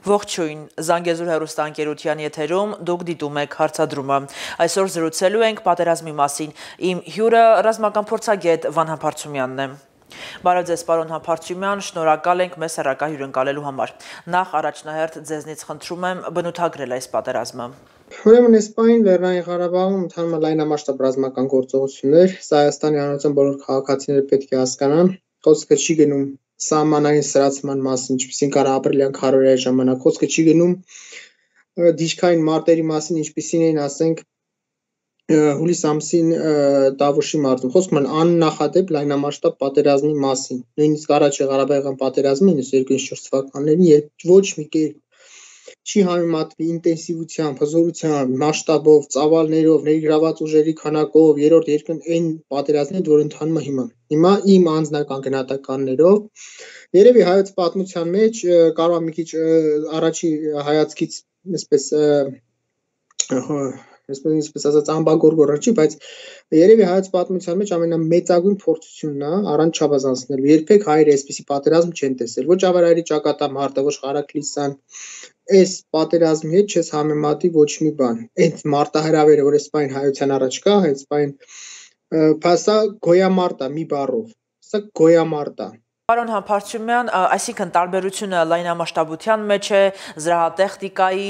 Ողջույն, Զանգեզուր հերոստանգերության եթերում դուք դիտում եք հարցադրումը։ Այսօր զրուցելու ենք պատերազմի մասին։ Իմ հյուրը ռազմական փորձագետ Վան Համբարձումյանն է։ Բարև ձեզ, պարոն Համբարձումյան, շնորհակալ ենք մեզ հերակա հյուրընկալելու համար։ Նախ առաջնահերթ ձեզնից խնդրում եմ բնութագրել այս պատերազմը։ Ուրեմն Իսպանիան Լեռնային Ղարաբաղում ընդհանուր լայնամասշտաբ ռազմական գործողություններ, Հայաստանի հանրության բոլոր քաղաքացիները պետք է հասկանան։ Խոսքը չի գնում սահմանային սրացման մասին, ինչպեսին կար ապրիլյան քարորիայի ժամանակ, խոսքը չի գնում դիժքային մարտերի մասին, ինչպեսին էին, ասենք, հուլիս ամսին Տավուշի մարտում խոսք մն աննախադեպ լայնամասշտաբ պատերազմի մասին նույնիսկ առաջ Ղարաբաղյան պատերազմի 92-4 թվականներին երբ ոչ մի կերպ չի համեմատվի ինտենսիվությամբ, հզորությամբ, մասշտաբով, ծավալներով, ներգրաված ուժերի քանակով, երրորդ երկն այն պատերազմն է, որ ընթանում է հիմա։ Հիմա իմ անձնական գնահատականներով երևի հայոց պատմության մեջ կարող մի քիչ առաջի հայացքից այսպես այսպես ինչպես ասած ամբագորգորը չի, բայց երևի հայոց պատմության մեջ ամենամեծագույն փորձությունն է առանց չափազանցնելու։ Երբեք հայերը այսպիսի պատերազմ չեն տեսել։ Ոչ ավարայրի ճակատամարտը, ոչ Ղարաքլիսան, այս պատերազմի հետ չես համեմատի ոչ մի բան։ Այդ մարտահրավերը, որ Իսպայն հայության առաջ կա, Իսպայն փասա գոյամարտա մի բառով։ Սա գոյամարտա։ Պարոն Համբարձումյան, այսինքն տարբերությունը լայնամասշտաբության մեջ է զրահատեխնիկայի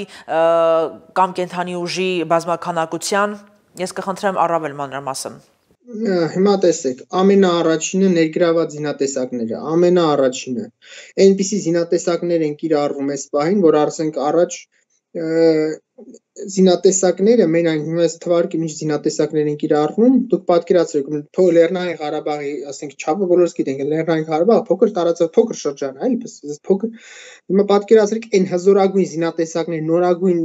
կամ կենթանի ուժի բազմականակության։ Ես կխնդրեմ առավել մանրամասն հիմա տեսեք, ամենաառաջինը ներգրաված զինատեսակները, ամենաառաջինը։ Այնպիսի զինատեսակներ են կիրառվում այս պահին, որ ասենք առաջ զինատեսակները մենայն հիմա այս թվարկի ինչ զինատեսակներ են կիրառվում, դուք պատկերացրեք, թո Լեռնային Ղարաբաղի, ասենք, չափը բոլորս գիտենք, Լեռնային Ղարաբաղը փոքր տարածը փոքր շրջան է, այլ փոքր հիմա պատկերացրեք այն հզորագույն զինատեսակներ, նորագույն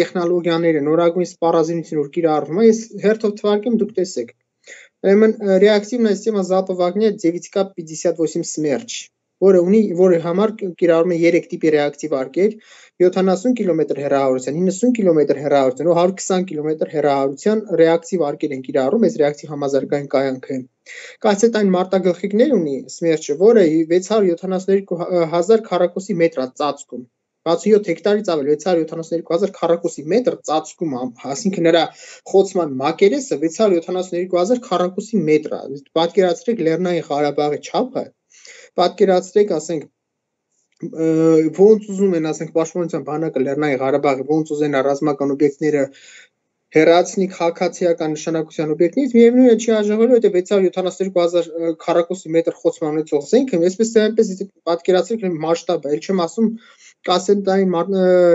տեխնոլոգիաները, նորագույն սպառազինությունը որ կիրառվում է, ես հերթով թվարկեմ դուք տեսեք Ուրեմն ռեակտիվная система զապավակն է 9К58 Smerch, որը ունի, որի համար կիրառում է 3 տիպի ռեակտիվ արկեր՝ 70 կիլոմետր հեռահարության, 90 կիլոմետր հեռահարության ու 120 կիլոմետր հեռահարության ռեակտիվ արկեր են կիրառում, այս ռեակտիվ համազարգային կայանքը։ Կասետ այն մարտագլխիկներ ունի Smerch-ը, որը 672000 քառակուսի մետր է ծածկում։ 67 հեկտարից ավել 672000 քառակուսի մետր ծածկում, այսինքն նրա խոցման մակերեսը 672000 քառակուսի մետր է։ Պատկերացրեք Լեռնային Ղարաբաղի չափը, պատկերացրեք, ասենք ոնց ուզում են, ասենք պաշտպանության բանակը Լեռնային Ղարաբաղի ոնց ուզեն ռազմական օբյեկտները հերացնի քաղաքացիական նշանակության օբյեկտներից միևնույն է չի հաջողելու այդ 672000 քառակուսի մետր խոցման ունեցող զենքը, այսպես այնպես պատկերացրեք մասշտաբը, ել չեմ ասում կասետային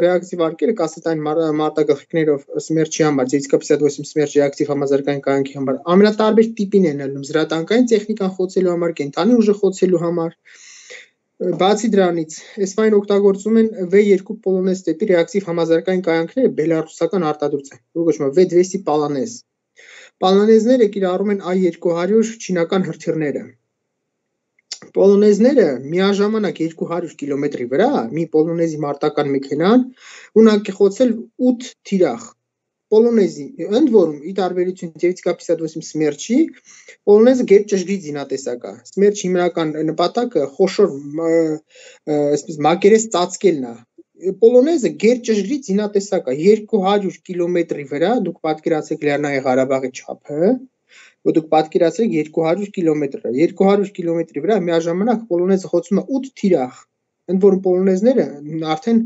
ռեակտիվ արկերը կասետային մարտագլխիկներով սմերջի համար, GX58 սմերջ ռեակտիվ համազարգային կայանքի համար ամենատարբեր տիպին են ելնում զրատանկային տեխնիկան խոցելու համար, կենթանի ուժը խոցելու համար։ Բացի դրանից, Էսպայն օգտագործում են V2 պոլոնեզ տիպի ռեակտիվ համազարգային կայանքները բելարուսական արտադրության, որ կոչվում է V200 պալանեզ։ Պալանեզները կիրառում են I200 չինական հրթիռները Պոլոնեզները միաժամանակ 200 կիլոմետրի վրա մի պոլոնեզի մարտական մեքենան ունակ է խոցել 8 թիրախ Պոլոնեզի ընդ որում ի տարբերություն 958 Սմերչի Պոլոնեզը գետ ճշգրիտ զինատեսակ է Սմերչի հիմնական նպատակը խոշոր այսպես մակերես ծածկելն է Պոլոնեզը գեր ճշգրիտ զինատեսակ է 200 կիլոմետրի վրա դուք պատկերացեք Լեռնային Ղարաբաղի չափը որ դուք պատկերացրեք 200 կիլոմետրը 200 կիլոմետրի վրա միաժամանակ պոլոնեզը խոցում է 8 թիրախ ընդ որում պոլոնեզները արդեն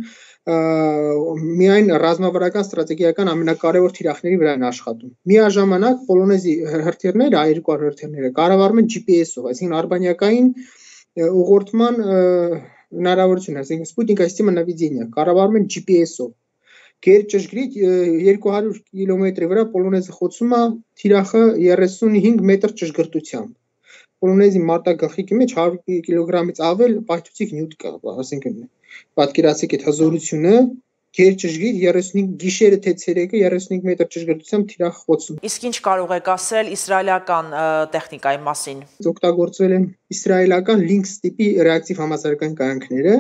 միայն ռազմավարական ստրատեգիական ամենակարևոր թիրախների վրա են աշխատում։ Միաժամանակ պոլոնեզի հրթիռները, A200 հրթիռները կառավարում են GPS-ով, այսինքն արբանյակային ուղղորդման հնարավորություն, այսինքն սպուտնիկային համակարգը նավիգացիա կառավարում են GPS-ով։ Գեր ճշգրիտ 200 կիլոմետրի վրա Պոլոնեզը խոցում է թիրախը 35 մետր ճշգրտությամբ։ Պոլոնեզի մարտագլխիկի մեջ 100 կիլոգրամից ավել պայթուցիկ նյութ կա, ասենք պատկերացեք այդ հզորությունը գեր ճշգրիտ 35 գիշերը թե ցերեկը 35 մետր ճշգրտությամբ թիրախ խոցում։ Իսկ ինչ կարող եք ասել իսրայելական տեխնիկայի մասին։ Օգտագործվել են իսրայելական Lynx տիպի ռեակտիվ համազարգային կայանքները,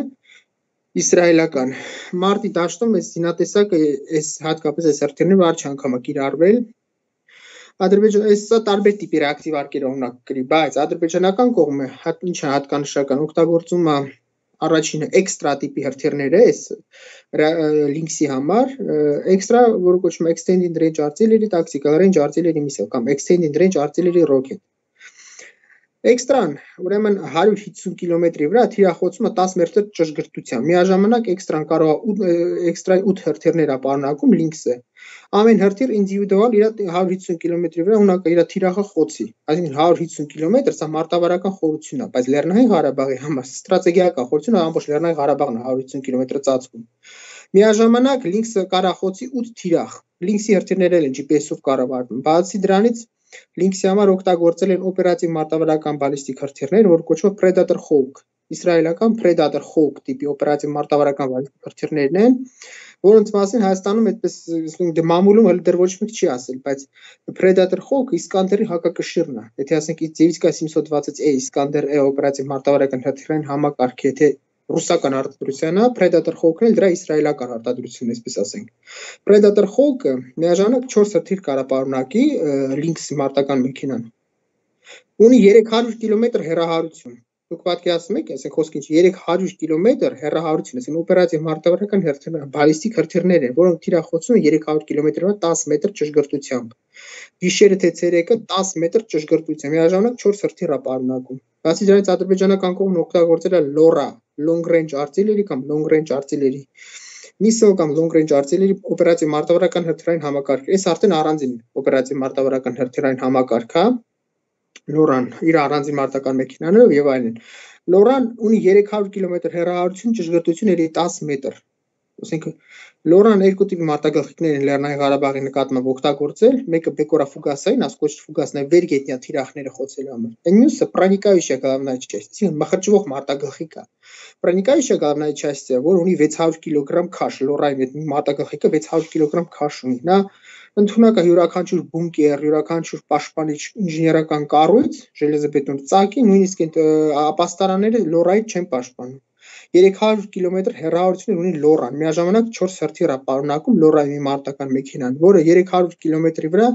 իսրայելական մարտի դաշտում այս զինատեսակը այս հատկապես այս հերթերները առաջ անգամ է կիրառվել Ադրբեջան այս սա տարբեր տիպի ռեակտիվ արկեր օրինակ գրի, բայց ադրբեջանական կողմը հատ ինչ է հատկանշական օգտագործում է առաջինը էքստրա տիպի հրթիռներ է, այս Lynx-ի համար, էքստրա, որը կոչվում է Extended Range Artillery Tactical Range Artillery Missile կամ Extended Range Artillery Rocket։ Էքստրան, ուրեմն 150 կիլոմետրի վրա թիրախոցումը 10 մետր ճշգրտությամբ։ Միաժամանակ էքստրան կարող է էքստրայի 8 հրթիռներ ապառնակում Lynx-ը։ Ամեն հրթիռ ինդիվիդուալ իր 150 կիլոմետրի վրա ունակ իր թիրախը խոցի։ Այսինքն 150 կիլոմետր սա մարտավարական խորություն է, բայց Լեռնային Ղարաբաղի համար ստրատեգիական խորությունը ամբողջ Լեռնային Ղարաբաղն է 150 կիլոմետր ծածկում։ Միաժամանակ Lynx-ը կարախոցի 8 թիրախ։ Lynx-ի հրթիռները են GPS-ով կառավարվում։ Բացի դրանից Lynx-ի համար օգտագործել են օպերատիվ մարտավարական բալիստիկ հրթիռներ, որ կոչվում է Predator Hawk։ Իսրայելական Predator Hawk տիպի օպերատիվ մարտավարական բալիստիկ հրթիռներն են, որոնց մասին Հայաստանում այդպես ասենք մամուլում հələ դեռ ոչ մեկ չի ասել, բայց Predator Hawk Iskander-ի հակակշիռն է։ Եթե ասենք Zivska 720E Iskander-E օպերատիվ մարտավարական հրթիռային համակարգ, եթե ռուսական արտադրությանը, Predator Hawk-ն դրա իսրայելական արտադրությունն է, այսպես ասենք։ Predator Hawk-ը միաժամանակ 4 հրթիռ կարապարունակի Lynx մարտական մեքենան։ Ունի 300 կիլոմետր հեռահարություն։ Դուք պատկերացնում եք, ասենք խոսքին 300 կիլոմետր հեռահարություն, ասենք օպերատիվ մարտավարական հրթիռներ, բալիստիկ հրթիռներ են, որոնք թիրախոցում են 300 կիլոմետրով 10 մետր ճշգրտությամբ։ Գիշերը թե ցերեկը 10 մետր ճշգրտությամբ։ Միաժամանակ 4 հրթիռ է պարունակում։ Բացի դրանից ադրբեջանական կողմն օգտագործել է LoRa, long range artillery կամ long range artillery missile կամ long range artillery օպերատիվ մարտավարական հրթիռային համակարգ։ Այս արդեն առանձին օպերատիվ մարտավարական հրթիռային համակարգ է։ LoRa-ն իր առանձին մարտական մեքենաներով եւ այլն։ LoRa-ն ունի 300 կիլոմետր հեռահարություն, ճշգրտությունը 10 մետր։ Ոսենք Լորան երկու տիպի մարտագաղթիկներ են Լեռնային Ղարաբաղի նկատմամբ օգտագործել, մեկը բեկորա ֆուգասային, ասկոչ ֆուգասն է վերգետնյա թիրախները խոցելու համար։ Այն մյուսը պրանիկայիշա գալավնայի չես, այսինքն մխրճվող մարտագաղթիկա։ Պրանիկայիշա գալավնայի չեսը, որ ունի 600 կիլոգրամ քաշ, Լորայի հետ մարտագաղթիկը 600 կիլոգրամ քաշ ունի։ Նա ընդունակա յուրաքանչյուր բունկեր, յուրաքանչյուր պաշտպանիչ ինժեներական կառույց, ժելեզոբետոն ծակի, նույնիսկ այդ ապաստարանները լորայից չեն պաշտպանում։ 300 կիլոմետր հեռահարություն ունի Լորան։ Միաժամանակ 4 հրթիռ է պարունակում Լորայի մի մարտական մեքենան, որը 300 կիլոմետրի վրա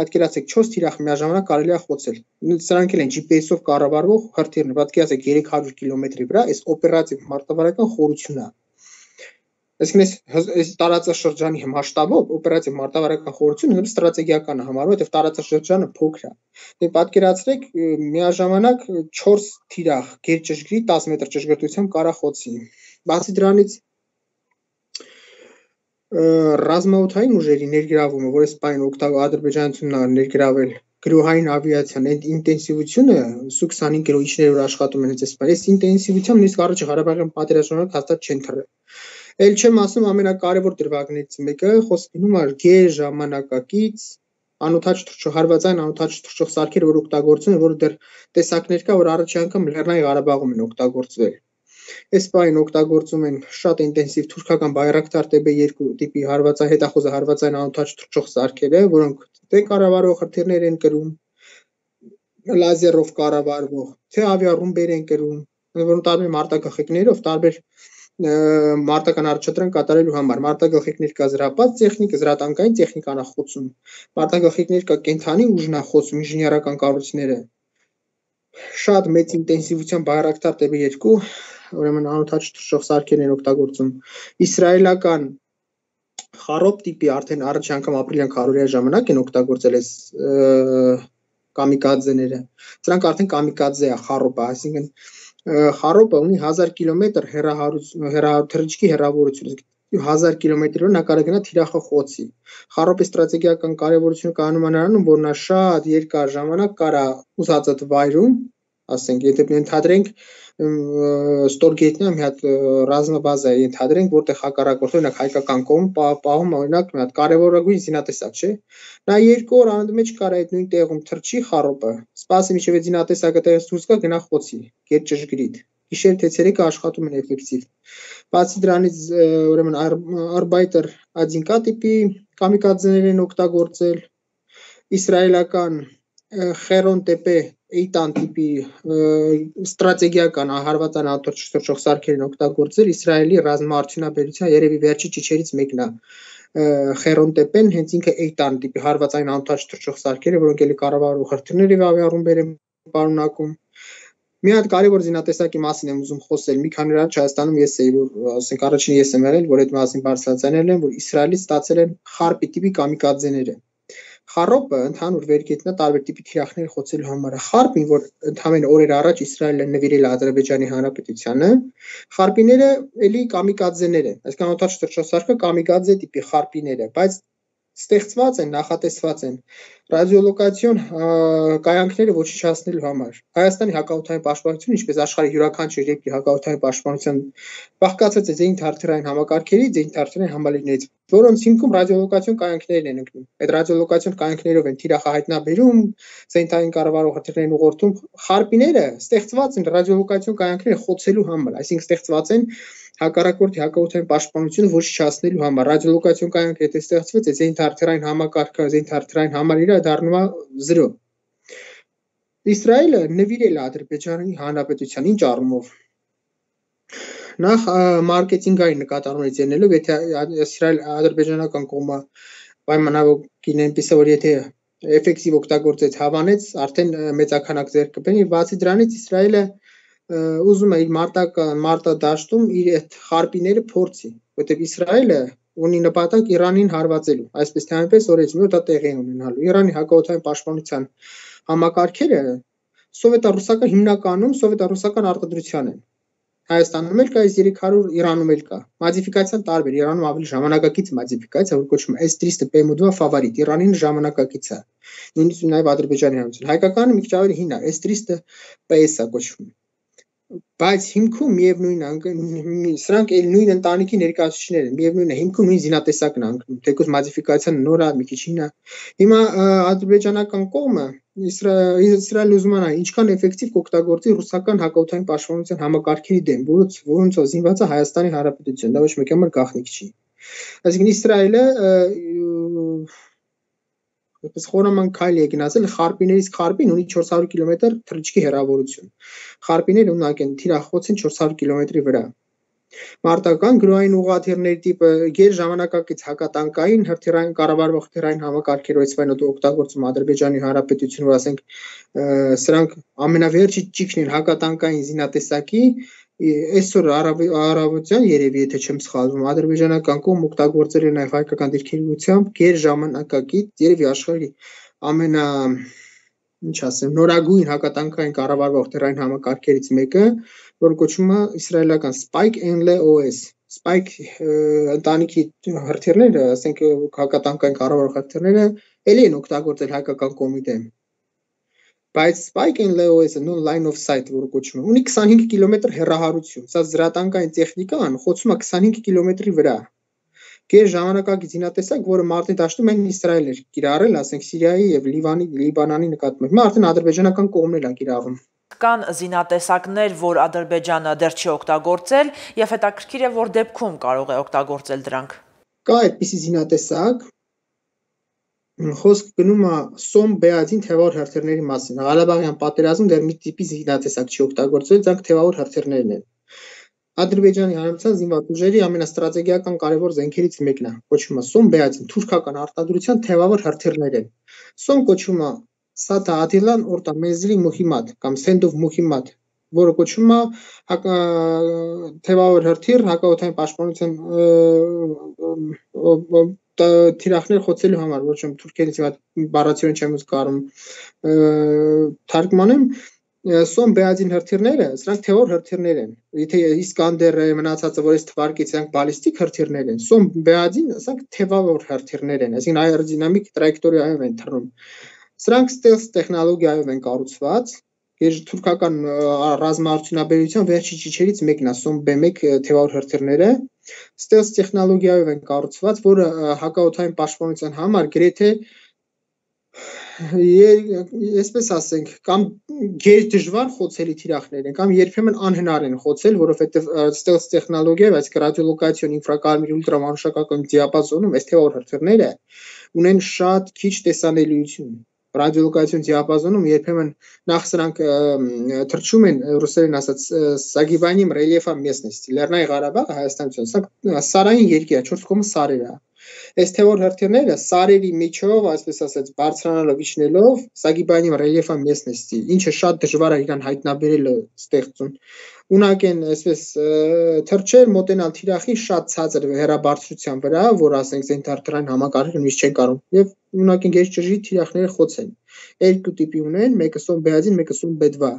պատկերացեք 4 թիրախ միաժամանակ կարելի է խոցել։ Սրանք էլ են GPS-ով կառավարվող հրթիռներ, պատկերացեք 300 կիլոմետրի վրա այս օպերատիվ մարտավարական խորությունն է։ Այսինքն այս տարածաշրջանի մասշտաբով օպերատիվ մարտավարական խորությունը նույն ստրատեգիական է համարվում, որովհետև տարածաշրջանը փոքր է։ Դե պատկերացրեք միաժամանակ 4 թիրախ գերճշգրի 10 մետր ճշգրտությամբ կարախոցի։ Բացի դրանից ռազմաօթային ուժերի ներգրավումը, որ այս պայն օգտագ ադրբեջանությունն է ներգրավել գրոհային ավիացիան այդ ինտենսիվությունը սու 25 գրոհիչները որ աշխատում են պայն այս ինտենսիվությամբ նույնիսկ առաջ Ղարաբաղյան պատերազմը հաստատ չեն թռել Էլ չեմ ասում ամենակարևոր դրվագներից մեկը խոսքնում է գեր ժամանակակից անօթաչ թռչող հարվածային անօթաչ թռչող սարքեր, որ օգտագործում են, որ դեռ տեսակներ կա, որ առաջի անգամ Լեռնային Ղարաբաղում են օգտագործվել։ Այս բանը օգտագործում են շատ ինտենսիվ թուրքական Բայրակտար TB2 տիպի հարվածային հետախուզը հարվածային անօթաչ թռչող սարքերը, որոնք թե կառավարող հրթիռներ են կրում, լազերով կառավարվող, թե ավիառումբեր են կրում, որոնք տարբեր մարտակախիկներով, տարբեր մարտական առաջադրանք կատարելու համար մարտագլխիկներ կա զրապած տեխնիկա, զրատանկային տեխնիկան է խոցում։ Մարտագլխիկներ կա կենթանի ուժն է խոցում ինժեներական կառույցները։ Շատ մեծ ինտենսիվությամբ Բայրակտար TB2 ուրեմն անօթաչ թռչող սարքերն են օգտագործում։ Իսրայելական խարոպ տիպի արդեն առաջ անգամ ապրիլյան 100-յա ժամանակ են օգտագործել այս կամիկադզեները։ Սրանք արդեն կամիկադզե է, խարոպը, այսինքն Խարոպը ունի 1000 կիլոմետր հեռահարություն, հեռաթռիչքի հեռավորություն, 1000 կիլոմետրով նա կարող գնա թիրախը խոցի։ Խարոպի ստրատեգիական կարևորությունը նրանում, որ նա շատ երկար ժամանակ կարա ուզածդ վայրում, ասենք, եթե ենթադրենք Ստորգեյթն մի հատ ռազմաբազա ենթադրենք, որտեղ հակառակորդը օրինակ հայկական կողմ պահում օրինակ մի հատ կարևորագույն զինատեսակ, չէ։ Նա երկու օր անդ մեջ կարա այդ նույն տեղում թրջի խառոպը։ Սպասի միջև զինատեսակը տեղից դուրս գա գնա խոցի, գետ ճշգրիտ։ Գիշեր թե ցերեկը աշխատում են էֆեկտիվ։ Բացի դրանից ուրեմն Arbiter Adinka տիպի կամիկադզեներ են օգտագործել իսրայելական Խերոն տեպե Էյտան տիպի ստրատեգիական հարվածան աթորջող սարքերն օգտագործել Իսրայելի ռազմաարդյունաբերության երևի վերջի ճիչերից մեկն է Խերոն տեպեն հենց ինքը Էյտան տիպի հարվածային անթաչ թրջող սարքերը, որոնք էլի կառավարող հրթիռների ավիառումբեր են պարունակում։ Մի հատ կարևոր զինատեսակի մասին եմ ուզում խոսել։ Մի քանի օր Հայաստանում ես էի, որ ասենք առաջին ես եմ եղել, որ այդ մասին բարձրացանել են, որ Իսրայելից ստացել են խարպի տիպի կամիկադզեները։ Խարոպը ընդհանուր վերգետնա տարբեր տիպի թիրախներ խոցելու համար է։ Խարպին, որ ընդհանրեն օրեր առաջ Իսրայելը նվիրել Ադրբեջանի Հանրապետությանը, խարպիները էլի կամիկադզեներ են։ Այսինքն օտար շրջասարքը կամիկադզե տիպի խարպիներ է, բայց ստեղծված են, նախատեսված են ռադիոլոկացիոն կայանքները ոչնչացնելու համար։ Հայաստանի հակաօթային պաշտպանությունը, ինչպես աշխարհի յուրաքանչյուր երկրի հակաօթային պաշտպանության բաղկացած է ձեին թարթերային համակարգերից, ձեին թարթերային համալիրներից, որոնց հիմքում ռադիոլոկացիոն կայանքներն են ընկնում։ Այդ ռադիոլոկացիոն կայանքներով են թիրախը հայտնաբերում, ձեինտային կառավարող հրթիռներին ուղղորդում։ Խարպիները ստեղծված են ռադիոլոկացիոն կայանքները խոցելու համար, այսինքն ստեղծված են հակառակորդի հակաօթային պաշտպանությունը ոչնչացնելու համար ռադիոլոկացիոն կայանք եթե ստեղծվեց, այս այն թարթերային համակարգը, այս այն թարթերային համալիրը դառնում է 0։ Իսրայելը նվիրել է Ադրբեջանի Հանրապետության ինչ առումով նախ մարքեթինգային նկատառումից ելնելով, եթե Իսրայել ադրբեջանական կողմը պայմանավորок կինեն պիսը, որ եթե էֆեկտիվ օգտագործեց հավանեց, արդեն մեծականակ ձեռք կբերի, բացի դրանից Իսրայելը ուզում է իր մարտական մարտադաշտում իր այդ խարպիները փորձի, որտեղ Իսրայելը ունի նպատակ Իրանին հարվածելու, այսպես թե այնպես օրեցնի դա տեղի ունենալու։ Իրանի հակաօթային պաշտպանության համակարգերը սովետառուսական հիմնականում սովետառուսական արտադրության են։ Հայաստանում էլ կա այս 300 Իրանում էլ կա։ Մոդիֆիկացիան տարբեր, Իրանում ավելի ժամանակակից մոդիֆիկացիա, որ կոչվում է S300 P-2 ֆավորիտ, Իրանին ժամանակակից է։ Նույնիսկ նաև Ադրբեջանի հանրություն։ Հայկականը մի քիչ ավելի հին է, S300 PS-ը կոչվում բայց հիմքում միևնույն սրանք էլ նույն ընտանիքի ներկայացուցիչներ են միևնույն է հիմքում նույն զինատեսակն անկնում թեկուզ մոդիֆիկացիան նոր է մի քիչ հին է հիմա ադրբեջանական կողմը իսրայել ուզում է ինչքան էֆեկտիվ կօգտագործի ռուսական հակաօթային պաշտպանության համակարգերի դեմ որոնց որոնցով զինված է հայաստանի հանրապետություն դա ոչ մեկի համար գաղտնիք չի այսինքն իսրայելը որպես խորաման քայլ է գնացել խարպիներից խարպին ունի 400 կիլոմետր թռիչքի հեռավորություն։ Խարպիները ունակ են թիրախոց են 400 կիլոմետրի վրա։ Մարտական գրոային ուղաթիռների տիպը ģեր ժամանակակից հակատանկային հրթիռային կառավարող հրթիռային համակարգերով այսպես օգտագործում Ադրբեջանի Հանրապետությունը, որ ասենք սրանք ամենավերջի ճիքն են հակատանկային զինատեսակի, այսօր առավոտյան երևի եթե չեմ սխալվում ադրբեջանական կողմ օգտագործել է նաև հայկական դիրքերությամբ գեր ժամանակակից երևի աշխարհի ամենա ինչ ասեմ նորագույն հակատանկային կառավարող տերային համակարգերից մեկը որ կոչվում է իսրայելական Spike Enle OS Spike ընտանիքի հրթիռները ասենք հակատանկային կառավարող հրթիռները ելի են օգտագործել հայկական կողմի դեմ բայց Spike and Leo-ը նո line of sight որը կոչվում է ունի 25 կիլոմետր հեռահարություն սա զրատանկային տեխնիկան խոցում է 25 կիլոմետրի վրա Գեր ժամանակակից զինատեսակ, որը մարտի դաշտում են Իսրայել էր կիրառել, ասենք Սիրիայի եւ Լիվանի, Լիբանանի նկատմամբ։ Հիմա արդեն ադրբեջանական կողմն էլ է կիրառում կան զինատեսակներ, որ Ադրբեջանը դեռ չի օգտագործել եւ հետաքրքիր է, որ դեպքում կարող է օգտագործել դրանք։ Կա այդպիսի զինատեսակ, խոսք գնում է Սոմ Բեադին թևավոր հրթիռների մասին։ Ղարաբաղյան պատերազմում դեռ մի տիպի զինատեսակ չի օգտագործվել, դրանք թևավոր հրթիռներն են։ Ադրբեջանի հանրապետության զինված ուժերի ամենաստրատեգիական կարևոր զենքերից մեկն է, կոչվում է Սոմ Բեադին, թուրքական արտադրության թևավոր հրթիռներ են։ Սոմ կոչվում է Սաթա Աթիլան Օրտա Մենզիլի Մուհիմադ կամ Սենդով Մուհիմադ, որը կոչվում է թևավոր հրթիռ հակաօթային պաշտպանության թիրախներ խոցելու համար, ոչ ոք թուրքերից հատ բառացիորեն չեմ կարում թարգմանեմ, Սոմ Բեադին հրթիռները, սրանք թեոր հրթիռներ են։ Եթե Իսկանդերը մնացածը, որ այս թվարկից սրանք բալիստիկ հրթիռներ են, Սոմ Բեադին, սրանք թևավոր հրթիռներ են, այսինքն աերոդինամիկ տրայեկտորիայով են թռնում։ Սրանք ստելս տեխնոլոգիայով են կառուցված, Եր թուրքական ռազմաարդյունաբերության վերջի ճիչերից մեկն է Սոմ B1 թևավոր հրթիռները, ստելս տեխնոլոգիայով են կառուցված, որը հակաօթային պաշտպանության համար գրեթե այսպես ասենք, կամ գեր դժվար խոցելի թիրախներ են, կամ երբեմն անհնար են խոցել, որովհետև ստելս տեխնոլոգիայով, այս ռադիոլոկացիոն ինֆրակարմիր ուլտրամանուշակական դիապազոնում այս թեոր հրթիռները ունեն շատ քիչ տեսանելիություն ռադիոլոկացիոն դիապազոնում երբեմն նախ սրանք թրջում են ռուսերեն ասած սագիվանիմ ռելիեֆա местности լեռնային Ղարաբաղը Հայաստանից սա սարային երկիր է 4 կողմը սարեր է Այս թեոր հրթիռները սարերի միջով, այսպես ասած, բարձրանալով իջնելով, Սագիբանի ռելիեֆը մեծն է ստի, ինչը շատ դժվար է իրան հայտնաբերելը ստեղծուն։ Ունակ են այսպես թրջեր մոտենալ թիրախի շատ ցածր հերաբարձրության վրա, որ ասենք զենթարթրային համակարգը նույնիսկ չեն կարող։ Եվ ունակին գերճրի թիրախները խոց են։ Երկու տիպի ունեն, մեկը սոմբեազին, մեկը սոմբեդվա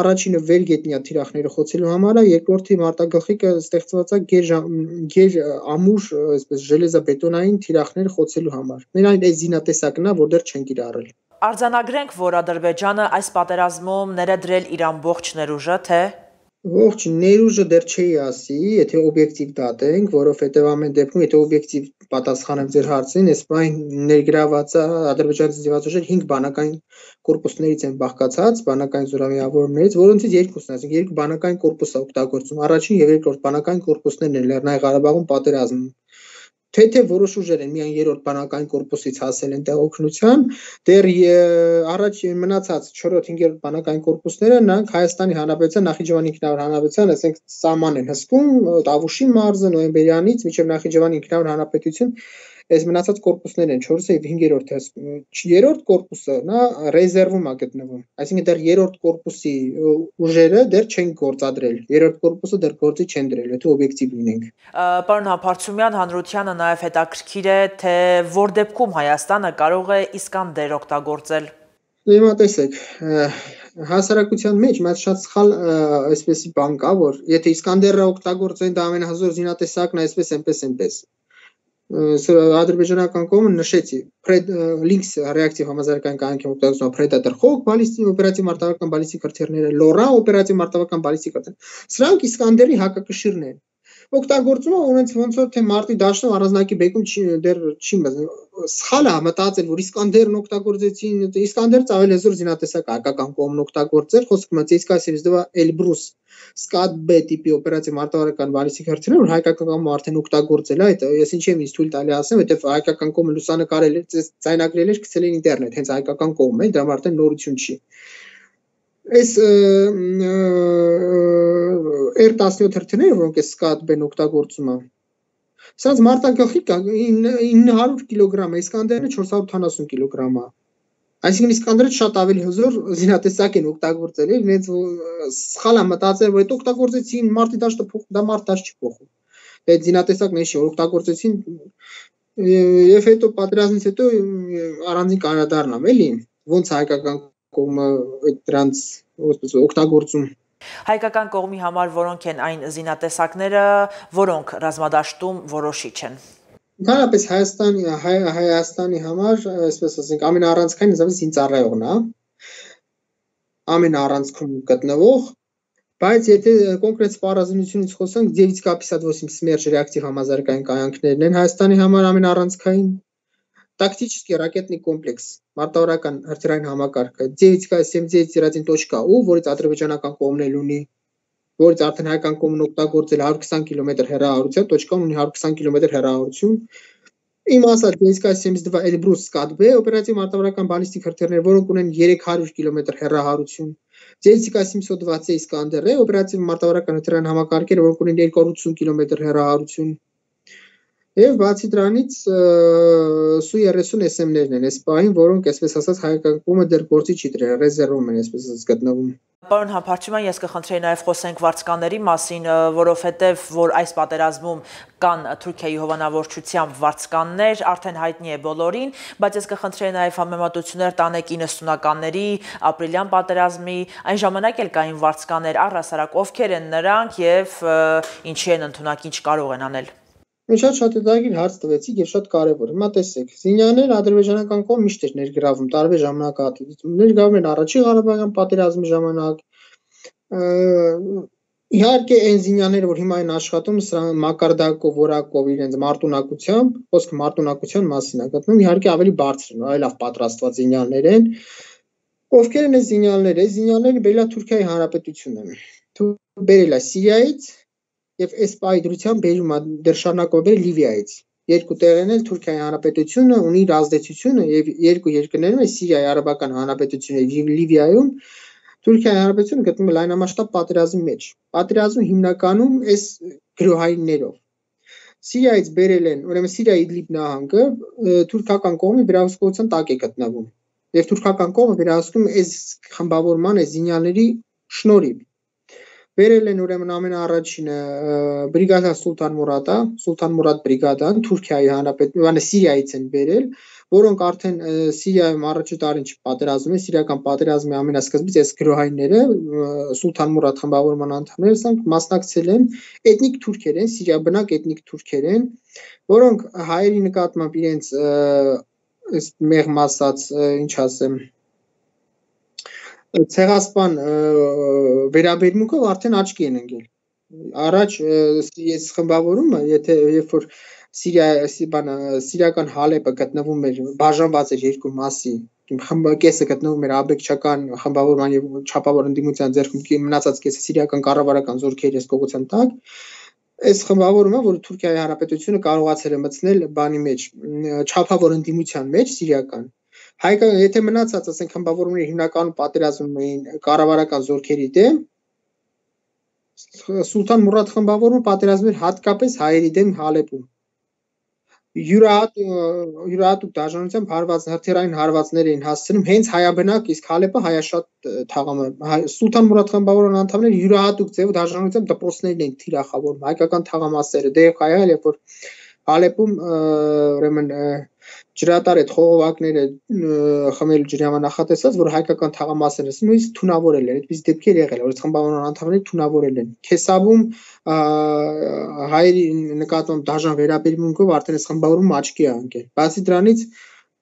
առաջինը վերգետնյա թիրախները խոցելու համար է, երկրորդի մարտագլխիկը ստեղծված է գեր գեր ամուր, այսպես ժելեզաբետոնային թիրախներ խոցելու համար։ Մեն այն այս զինատեսակն է, որ դեռ չեն կիրառել։ Արձանագրենք, որ Ադրբեջանը այս պատերազմում ներդրել իր ամբողջ ներուժը, թե Ողջ ներուժը դեռ չի ասի, եթե օբյեկտիվ դատենք, որովհետև ամեն դեպքում, եթե օբյեկտիվ պատասխանեմ ձեր հարցին, այս բան ներգրաված է Ադրբեջանի ուժեր 5 բանակային կորպուսներից են բաղկացած, բանակային զորամիավորներից, որոնցից երկուսն, այսինքն երկու բանակային կորպուս է օգտագործում։ Առաջին եւ երկրորդ բանակային կորպուսներն են Լեռնային Ղարաբաղում պատերազմում Թե-թե որոշ ուժեր են միայն երրորդ բանակային կորպուսից հասել են տեղօգնության, դեռ առաջ մնացած 4-րդ 5-րդ բանակային կորպուսները նրանք Հայաստանի Հանրապետության Նախիջևանի ինքնավար հանրապետության, ասենք, սահման են հսկում Տավուշի մարզը նոյեմբերյանից մինչև Նախիջևանի ինքնավար հանրապետություն այս մնացած կորպուսներն են 4-ը եւ 5-րդը երրորդ կորպուսը նա ռեզերվում է գտնվում այսինքն դեռ երրորդ կորպուսի ուժերը դեռ չեն գործադրել երրորդ կորպուսը դեռ գործի չեն դրել եթե օբյեկտիվ լինենք պարոն Հապարցումյան հանրությանը նաեւ հետաքրքիր է թե որ դեպքում Հայաստանը կարող է Իսկանդեր օգտագործել Հիմա տեսեք, հասարակության մեջ մեծ շատ սխալ այսպեսի բան կա, որ եթե Իսկանդերը օգտագործեն, դա ամենահզոր զինատեսակն է, այսպես, այնպես, այնպես ադրբեջանական կողմը նշեցի լինքս ռեակտիվ համազարգային կայանքի օգտագործումը Predator Hawk բալիստիկ օպերատիվ մարտավարական բալիստիկ հրթիռները, LoRa օպերատիվ մարտավարական բալիստիկ հրթիռ։ Սրանք Իսկանդերի հակակշիռն են օգտագործումը ունենց ոնց որ թե մարտի դաշտում առանձնակի բեկում դեռ չի սխալ է մտածել որ Իսկանդերն օգտագործեցին Իսկանդերից ավելի հզոր զինատեսակ հայկական կողմն օգտագործել խոսքը մտածեցի ասես դվա Էլբրուս Սկատ B տիպի օպերատիվ մարտավարական բալիստիկ հրթիռներ որ հայկական կողմը արդեն օգտագործել է այդ ես ինչ եմ ինձ թույլ տալի ասեմ որտեվ հայկական կողմը լուսանկարել է ցայնագրել էր գցել են ինտերնետ հենց հայկական կողմը դրա արդեն նորություն չի այս R17 հրթիռները, որոնք է SCAD-բեն օգտագործում է, սրանց մարտագլխիկ 900 կիլոգրամ է, Իսկանդերը 470 կիլոգրամ է։ Այսինքն Իսկանդերը շատ ավելի հզոր զինատեսակ են օգտագործել, իրենց սխալ է մտածել, որ այդ օգտագործեցին մարտի դաշտը փոխ, դա մարտ դաշտ չի փոխում։ Այդ զինատեսակն էշի որ օգտագործեցին եւ հետո պատերազմից հետո առանձին կանադառնամ, էլի, ոնց հայկական կողմը այդ դրանց ոսպես օգտագործում Հայկական կողմի համար որոնք են այն զինատեսակները, որոնք ռազմադաշտում որոշիչ են։ Ընդհանրապես Հայաստանի հայ, Հայաստանի համար, այսպես ասենք, ամենառանցքային զավի զինծառայողն է։ Ամենառանցքում գտնվող, բայց եթե կոնկրետ սպառազինությունից խոսանք, ձևից կապիսած ոչ իմ սմերջ ռեակտիվ համազարգային կայանքներն են Հայաստանի համար ամենառանցքային тактический ռակետնի կոմպլեքս, մարտահրական հրթիռային համակարգը, Ձեվիցկայ Սեմձեից ծիրածին точка ու, որից ադրբեջանական կողմն ունի, որից արդեն հայկան կողմն օգտագործել 120 կիլոմետր հեռահարություն, точка-ն ունի 120 կիլոմետր հեռահարություն։ Իմ ասած Ձեվիցկայ Սեմձ2 Էլբրուս Սկադբե օպերատիվ մարտահրական բալիստիկ հրթիռներ, որոնք ունեն 300 կիլոմետր հեռահարություն։ Ձեվիցկայ 720 Իսկանդերը օպերատիվ մարտահրական հրթիռային համակարգեր, որոնք ունեն 280 կիլոմետր հեռահարություն Եվ բացի դրանից Su-30 SM-ներն են այս պահին, որոնք այսպես ասած հայկական կողմը դեռ գործի չի դրել, ռեզերվում են այսպես ասած գտնվում։ Պարոն Համբարձումյան, ես կխնդրեի նաև խոսենք վարձկաների մասին, որովհետև որ այս պատերազմում կան Թուրքիայի հովանավորչությամբ վարձկաններ, արդեն հայտնի է բոլորին, բայց ես կխնդրեի նաև համեմատություններ տանեք 90-ականների ապրիլյան պատերազմի, այն ժամանակ էլ կային վարձկաններ առհասարակ ովքեր են նրանք եւ ինչի են ընդունակ, ինչ կարող են անել։ Մենք շատ շատ հետաքրքիր հարց տվեցիք եւ շատ կարեւոր։ Հիմա տեսեք, Զինյաներ ադրբեջանական կողմ միշտ էր ներգրավում տարբեր ժամանակահատվածից։ Ներգրավում են առաջին Ղարաբաղյան պատերազմի ժամանակ։ Իհարկե այն Զինյաները, որ հիմա են աշխատում, սրանք Մակարդակով, Որակով իրենց մարտունակությամբ, խոսքը մարտունակության մասին է գտնում, իհարկե ավելի բարձր են, ավելի լավ պատրաստված Զինյաններ են։ Ովքեր են այս Զինյանները։ Զինյանները բերել է Թուրքիայի Հանրապետությունը։ Բերել է Սիրիայից, եւ այս պահի դրությամբ բերում է բեր Լիվիայից։ Երկու տեղերն էլ Թուրքիայի Հանրապետությունը ունի իր ազդեցությունը եւ երկու երկրներում է Սիրիայի Արաբական Հանրապետությունը եւ Լիվիայում Թուրքիայի Հանրապետությունը գտնվում է լայնամասշտաբ պատերազմի մեջ։ Պատերազմը հիմնականում այս գրոհայիններով Սիրիայից բերել են, ուրեմն Սիրիայի Իդլիբ նահանգը թուրքական կողմի վերահսկողության տակ է գտնվում։ Եվ թուրքական կողմը վերահսկում է այս խմբավորման, այս զինյալների շնորհիվ։ Բերել են ուրեմն ամենաառաջինը բրիգադա Սուլտան Մուրադա, Սուլտան Մուրադ բրիգադան Թուրքիայի հանրապետության, Սիրիայից են բերել, որոնք արդեն Սիրիայում առաջի տարին չպատերազմում են, սիրիական պատերազմի ամենասկզբից այս գրոհայինները Սուլտան Մուրադ խմբավորման անդամները սրանք մասնակցել են էթնիկ թուրքեր են, Սիրիա բնակ էթնիկ թուրքեր են, որոնք հայերի նկատմամբ իրենց այս մեղմ ասած, ինչ ասեմ, ցեղասպան վերաբերմունքով արդեն աչքի են ընկել առաջ ես խմբավորումը, եթե երբ որ Սիրիա բանը սիրիական Հալեպը գտնվում էր բաժանված էր երկու մասի կեսը գտնվում էր աբեկչական խմբավորման եւ չափավոր ընդդիմության ձեռքում մնացած կեսը սիրիական կառավարական զորքերի հսկողության տակ այս խմբավորումը որը Թուրքիայի հանրապետությունը կարողացել է մտցնել բանի մեջ չափավոր ընդդիմության մեջ սիրիական հայկական եթե մնացած ասենք խմբավորումները հիմնականում պատերազմում էին կառավարական զորքերի դեմ Սուլտան Մուրադ խմբավորումը պատերազմում էր հատկապես հայերի դեմ Հալեպում յուրահատ յուրահատուկ դաշնությամբ հարված հրթիռային հարվածներ էին հասցնում հենց հայաբնակ իսկ Հալեպը հայաշատ թաղամը Սուլտան Մուրադ խմբավորման անդամները յուրահատուկ ձևով դաշնությամբ դպրոցներն էին թիրախավորում հայկական թաղամասերը դեպ հայալ երբ որ Հալեպում ուրեմն ջրատար այդ խողովակները խմելու ջրյամա նախատեսած, որ հայկական թաղամասերս նույնիսկ թունավորել են, այդպես դեպքեր եղել, որ խմբավորման անդամները թունավորել են։ Քեսավում հայերի նկատմամբ դաժան վերաբերմունքով արդեն այս խմբավորումը աչքի է ընկել։ Բացի դրանից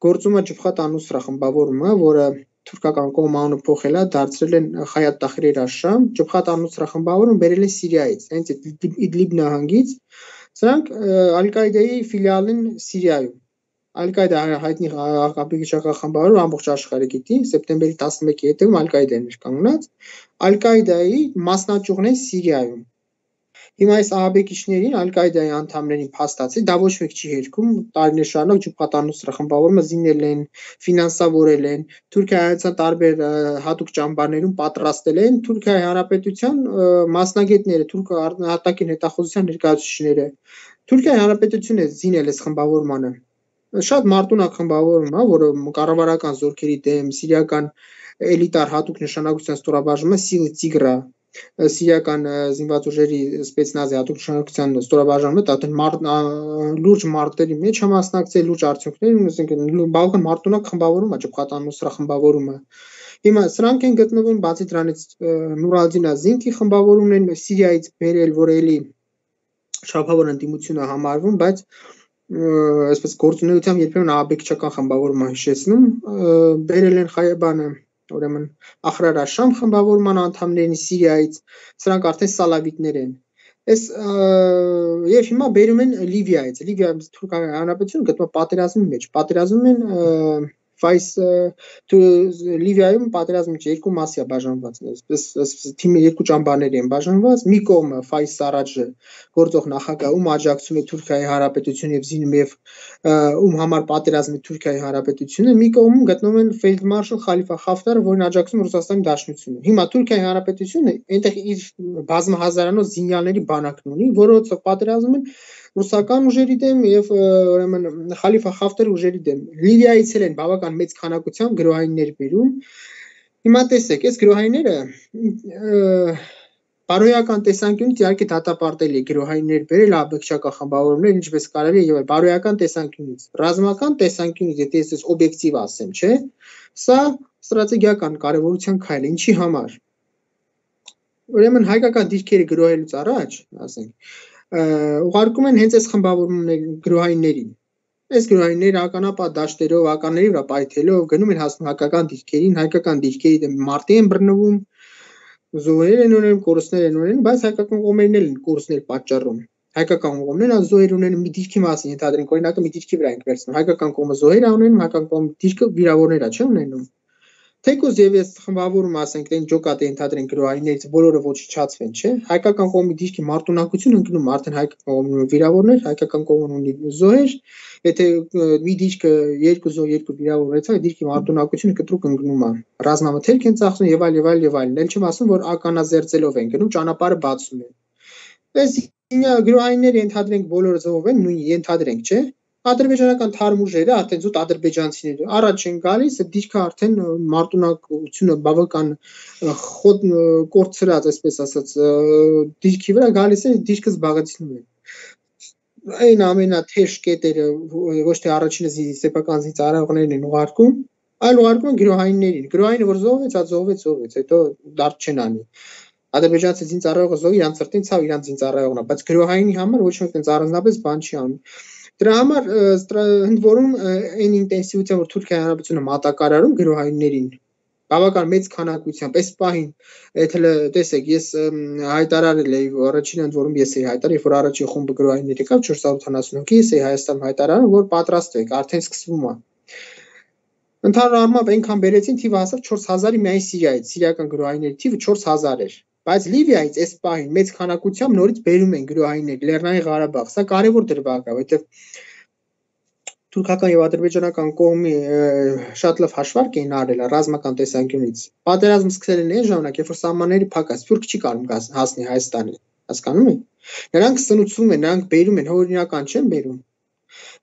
գործում է Ջուփխատ Անուսրա խմբավորումը, որը թուրքական կողմանը փոխել է, դարձրել են Խայատ Տախրեր Աշամ, Ջուփխատ Անուսրա խմբավորումը բերել է Սիրիայից, հենց Իդլիբ նահանգից։ Սրանք Ալ-Կաիդայի ֆիլիալն են Սիրիայում Ալ-Կայդա հայտնի աղքատի խմբարը ամբողջ աշխարհը գիտի, սեպտեմբերի 11-ի հետևում Ալ-Կայդան էր կանգնած։ Ալ-Կայդայի մասնաճյուղն է Սիրիայում։ Հիմա այս ահաբեկիչներին Ալ-Կայդայի անդամներին փաստացի, դա ոչ մեկ չի հերքում, տարիներ շարունակ ջուպատանուսրա խմբավորումը զինել են, ֆինանսավորել են, Թուրքիայցան տարբեր հատուկ ճամբարներում պատրաստել են Թուրքիայի հանրապետության մասնագետները, թուրք արտաքին հետախուզության ներկայացուցիչները։ Թուրքիայի հանրապետությունը զինել է խմբավորմանը շատ մարտունակ խմբավորում է, որը կառավարական զորքերի դեմ սիրիական էլիտար հատուկ նշանակության ստորաբաժումը Սիլ Տիգրա սիրիական զինված ուժերի սպեցնազի հատուկ նշանակության ստորաբաժանը դա մարտ լուրջ մարտերի մեջ համասնակցել լուրջ արդյունքներ, ասենք բավական մարտունակ խմբավորում է ճպխատանուսրա խմբավորումը Հիմա սրանք են գտնվում բացի դրանից Նուրալդինա Զինքի խմբավորումն են Սիրիայից բերել, որ էլի շափավոր ընդդիմություն է համարվում, բայց այսպես գործունեությամբ երբեմն աբեկչական խմբավորումը հիշեցնում բերել են Խայեբանը ուրեմն Ախրարաշամ խմբավորման անդամներին Սիրիայից սրանք արդեն սալավիտներ են Այս եւ հիմա բերում են Լիվիայից Լիվիայում Թուրքական հանրապետություն գտնվում պատերազմի մեջ պատերազմում են Ֆայս Լիվիայում պատերազմի մեջ երկու մասի է բաժանված, այսպես թիմի երկու ճամբարների են բաժանված։ Մի կողմը Ֆայս Սարաջը գործող նախագահում աջակցում է Թուրքիայի Հանրապետությունը եւ զինում եւ ում համար պատերազմի Թուրքիայի Հանրապետությունը, մի կողմում գտնվում են Ֆելդմարշալ Խալիֆա Խաֆտարը, որն աջակցում Ռուսաստանի Դաշնությունը։ Հիմա Թուրքիայի Հանրապետությունը այնտեղ իր բազմահազարանոց զինյալների բանակն ունի, որոնցով պատերազմում են ռուսական ուժերի դեմ եւ ուրեմն Խալիֆա Խաֆտեր ուժերի դեմ։ Լիվիայից էլ են բավական մեծ քանակությամբ գրոհայիններ բերում։ Հիմա տեսեք, այս գրոհայինները բարոյական տեսանկյունից իհարկե դատապարտելի գրոհայիններ բերել աբեկչական խմբավորումներ, ինչպես կարելի է եւ բարոյական տեսանկյունից։ Ռազմական տեսանկյունից, եթե ես օբյեկտիվ ասեմ, չէ, սա ստրատեգիական կարևորության քայլ ինչի համար։ Ուրեմն հայկական դիրքերը գրոհելուց առաջ, ասենք, ուղարկում են հենց այս խմբավորումների գրոհայիններին։ Այս գրոհայինները ականապա դաշտերով, ականների վրա պայթելով գնում են հասնում հայկական դիրքերին, հայկական դիրքերի դեմ մարտի են բռնվում, զոհեր են ունենում, կորուստներ են ունենում, բայց հայկական կողմերն էլ կորուստներ պատճառում։ Հայկական կողմերն զոհեր ունեն մի դիրքի մասին, ենթադրենք օրինակը մի դիրքի վրա ենք վերցնում։ Հայկական կողմը զոհեր է ունենում, հայկական կողմը դիրքը վիրավորներ է, չէ՞ ունենում։ Թեկուզ եւ ես խմբավորում ասենք դեն ջոկատ ենթադրենք գրոհայիններից բոլորը ոչնչացվեն, չէ։ Հայկական կողմի դիրքի մարտունակություն ընկնում արդեն հայկական կողմի վիրավորներ, հայկական կողմն ունի զոհեր, եթե մի դիրքը երկու զոհ, երկու վիրավոր ունեցա, դիրքի մարտունակությունը կտրուկ ընկնում է։ Ռազմամթերք են ծախսում եւ այլ եւ այլ եւ այլն։ Էլ չեմ ասում, որ ականազերծելով են գնում, ճանապարհը բացում են։ Այս գրոհայինները ենթադրենք բոլորը զոհով են, նույն ենթադրենք, չէ՞ ադրբեջանական թարմ ուժերը արդեն զուտ ադրբեջանցիները առաջ են գալիս, այդ դիրքը արդեն մարտունակությունը բավական խոտ կորցրած, այսպես ասած, դիրքի վրա գալիս է, դիրքը զբաղեցնում է այն ամենաթեժ կետերը ոչ թե առաջինը սեփական զինծառայողներն են ուղարկում, այլ ուղարկում են գրոհայիններին։ Գրոհայինը որ զոհվեց, ա զոհվեց, զոհվեց, հետո դարձ չեն անի։ Ադրբեջանցի զինծառայողը զոհ իրանց ծրտին ցավ իրանց զինծառայողն է, բայց գրոհայինի համար ոչ ոք այնց առանձնապես բան չի անում։ Դրա համար ընդ որում այն ինտենսիվությամբ որ Թուրքիայի Հանրապետությունը մատակարարում գրոհայիններին բավական մեծ քանակությամբ այս պահին հələ տեսեք ես հայտարարել էի առաջին ընդ որում ես էի հայտարարել երբ որ առաջին խումբը գրոհայիններ եկավ 480 հոգի ես էի Հայաստան հայտարարել որ պատրաստվեք արդեն սկսվում է Ընդհանուր առմամբ այնքան բերեցին թիվը հասավ 4000-ի միայն Սիրիայից սիրիական գրոհայինների թիվը 4000 էր բայց Լիվիայից այս պահին մեծ քանակությամբ նորից բերում են գրոհայիններ Լեռնային Ղարաբաղ սա կարևոր դրվագ է որովհետև թուրքական եւ ադրբեջանական կողմի շատ լավ հաշվարկ էին արել ռազմական տեսանկյունից։ Պատերազմ սկսել են այն ժամանակ, երբ որ սահմանների փակած Թուրք չի կարող հասնի Հայաստանի։ Հասկանում եք։ Նրանք սնուցում են, նրանք բերում են, հորինական չեն բերում։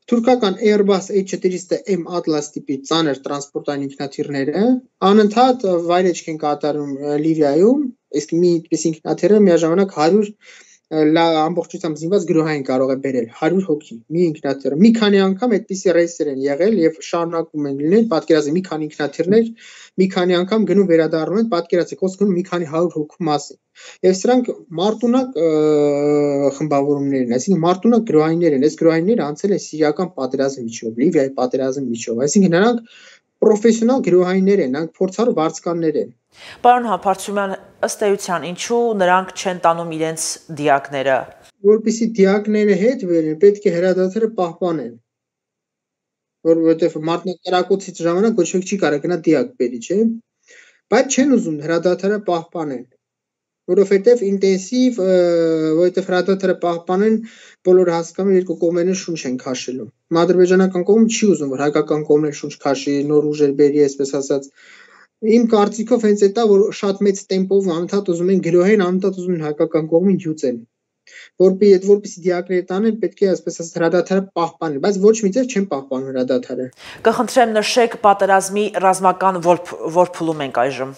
Թուրքական Airbus H400M Atlas տիպի ծանր տրանսպորտային ինքնաթիռները անընդհատ վայրեջք են կատարում Լիվիայում, իսկ մի այդպես ինքնաթիռը միաժամանակ 100 լա ամբողջությամբ զինված գրոհային կարող է բերել 100 հոգի մի ինքնաթիռ մի քանի անգամ այդպիսի ռեյսեր են եղել եւ շարունակում են լինել պատկերացրեք մի քանի ինքնաթիռներ մի քանի անգամ գնում վերադառնում են պատկերացրեք խոսքը մի քանի 100 հոգու մասին եւ սրանք մարտունակ խմբավորումներ են այսինքն մարտունակ գրոհայիններ են այս գրոհայինները անցել են սիրիական պատերազմի միջով լիվիայի պատերազմի միջով այսինքն նրանք պրոֆեսիոնալ գրոհայիններ են, նրանք փորձառու վարձկաններ են։ Պարոն Հապարցումյան, ըստ էության, ինչու նրանք չեն տանում իրենց դիակները։ Որպեսի դիակները հետ վերեն, պետք է հրադադարը պահպանեն։ Որովհետև մարտնակարակոցից ժամանակ ոչ ոք չի կարող գնա դիակ բերի, չէ՞։ Բայց չեն ուզում հրադադարը պահպանեն որովհետև ինտենսիվ, որովհետև հրադադարը պահպանեն բոլորը հասկանում երկու կողմերն շունչ են քաշելու։ Ադրբեջանական կողմը չի ուզում, որ հայկական կողմն շունչ քաշի, նոր ուժեր բերի, այսպես ասած, Իմ կարծիքով հենց այդ է որ շատ մեծ տեմպով անընդհատ ուզում են գրոհեն, անընդհատ ուզում են հայկական կողմին հյուծեն։ Որպեսզի այդ որպեսի դիակներ տանեն, պետք է ասես ասած հրադադարը պահպանել, բայց ոչ մի ձև չեն պահպանում հրադադարը։ Կխնդրեմ նշեք պատերազմի ռազմական որ որ փուլում ենք այժմ։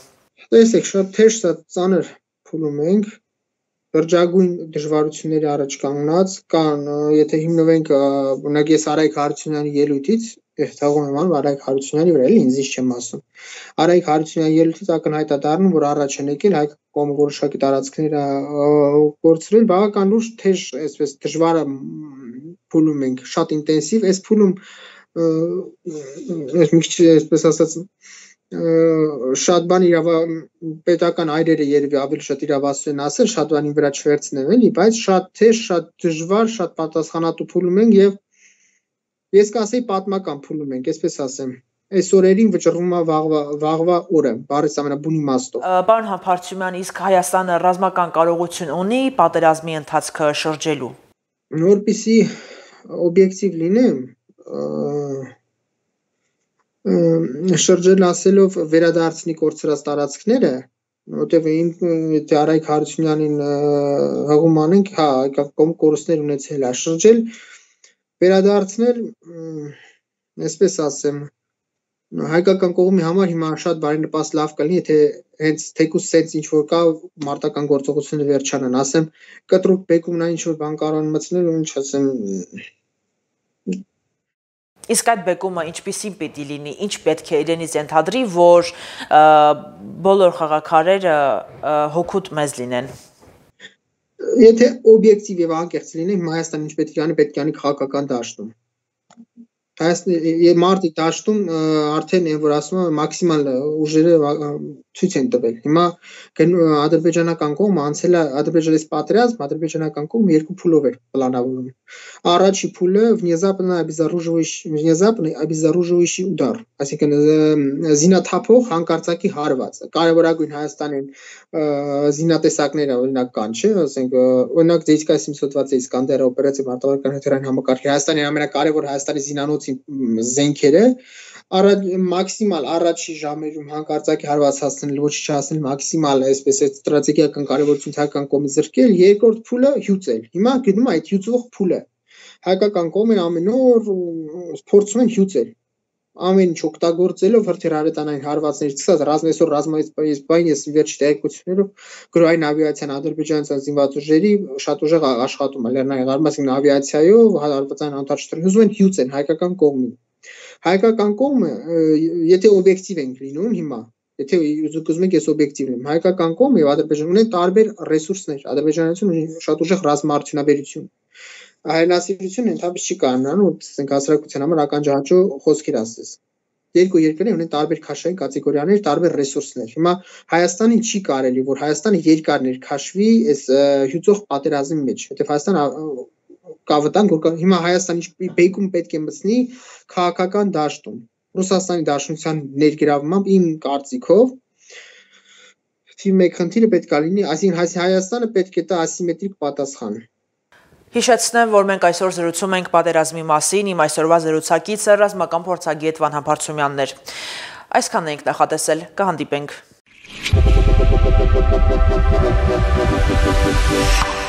Տեսեք, շատ թեժ սա ծանր փուլում ենք բրջագույն դժվարությունների առաջ կանգնած կան եթե հիմնվենք օրինակ ես Արայք Հարությունյանի ելույթից ես թողում եմ անում Արայք Հարությունյանի վրա, էլի ինձ չեմ ասում։ Արայք Հարությունյանի ելույթից ակնհայտ է դառնում, որ առաջ են եկել հայ կողմը որոշակի տարածքները կորցրել, բավական լուրջ թեժ, այսպես դժվարը փուլում ենք, շատ ինտենսիվ, այս փուլում ես մի քիչ այսպես ասած շատ բան իրավա պետական այրերը երևի ավելի շատ իրավասու են ասել, շատ բանի վրա չվերցնեմ էլի, բայց շատ թեժ, շատ դժվար, շատ պատասխանատու փուլում ենք եւ Ես կասեի պատմական փուլում ենք, այսպես ասեմ այս օրերին վճռվում է վաղվա վաղվա օրը բարիս ամենաբուն իմաստով Պարոն Համբարձումյան իսկ Հայաստանը ռազմական կարողություն ունի պատերազմի ընթացքը շրջելու Որպեսի օբյեկտիվ լինեմ շրջել ասելով վերադարձնի կորցրած տարածքները որտեվ իմ Արայք Հարությունյանին հղում անենք հա կոմ կորուստներ ունեցել է շրջել վերադարձնել, այսպես ասեմ, հայկական կողմի համար հիմա շատ բարենպաստ լավ կլինի, եթե հենց թեկուս սենց ինչ որ կա մարտական գործողությունը վերջանան, ասեմ, կտրուկ բեկումնա ինչ որ բան կարող մտցնել ու ինչ ասեմ, Իսկ այդ բեկումը ինչպիսին պիտի լինի, ինչ պետք է իրենից ենթադրի, որ բոլոր խաղակարերը հոգուտ մեզ լինեն եթե օբյեկտիվ եւ անկեղծ լինենք Հայաստանը ինչ պետք է անի, պետք է անի քաղաքական դաշտում։ Հայաստանի մարտի դաշտում արդեն այն որ ասում եմ մաքսիմալ ուժերը ցույց են տվել։ Հիմա ադրբեջանական կողմը անցել է ադրբեջանից պատերազմ, ադրբեջանական կողմը երկու փուլով էր պլանավորում։ Առաջի փուլը внезапно обезоруживающий внезапно обезоруживающий удар, այսինքն զինաթափող հանկարծակի հարված։ Կարևորագույն Հայաստանին զինատեսակները օրինակ կան, չէ՞, ասենք օրինակ Ձեյսկա 720 Իսկանդեր օպերացիա մարտավարական հեթերային համակարգի Հայաստանի ամենակարևոր Հայաստանի զինանոցի զենքերը առաջ մաքսիմալ առաջի ժամերում հանկարծակի հարված հասնել, ոչ չհասնել մաքսիմալ, այսպես է ստրատեգիական կարևորություն հայկական կողմից զրկել, երկրորդ փուլը հյուծել։ Հիմա գնում այդ հյուծվող փուլը։ Հայկական կողմը ամեն օր փորձում են հյուծել ամեն ինչ օգտագործելով հրթիռարետանային հարվածներից սկսած ռազմեսոր ռազմայից բան ես վերջ տեղեկություններով գրոային ավիացիան ադրբեջանցյան զինված ուժերի շատ ուժեղ աշխատում է լեռնային արմասին ավիացիայով հարվածային անթարժ ուզում են հյուծեն հայկական կողմին հայկական կողմը եթե օբյեկտիվ ենք լինում հիմա եթե ուզում եք ես օբյեկտիվ եմ հայկական կողմը եւ ադրբեջանը ունեն տարբեր ռեսուրսներ ադրբեջանությունը շատ ուժեղ ռազմաարդյունաբերություն հայրենասիրությունը ընդհանրապես չի կարողանում ասենք հասարակության համար ականջահաճո խոսքեր ասես երկու երկրները ունեն տարբեր քաշային կատեգորիաներ, տարբեր ռեսուրսներ։ Հիմա Հայաստանին չի կարելի, որ Հայաստանը երկար ներքաշվի այս հյուծող պատերազմի մեջ։ Եթե Հայաստանը կա վտանգ, որ հիմա Հայաստանի բեկում պետք է մտցնի քաղաքական դաշտում։ Ռուսաստանի Դաշնության ներգրավմամբ իմ կարծիքով թիմ 1 խնդիրը պետք է լինի, այսինքն Հայաստանը պետք է տա ասիմետրիկ պատասխան։ Հիշեցնեմ, որ մենք այսօր զրուցում ենք պատերազմի մասին, իմ այսօրվա զրուցակիցը ռազմական փորձագետ Վան Համբարձումյանն էր։ Այսքանն ենք նախատեսել, կհանդիպենք։ Thank you.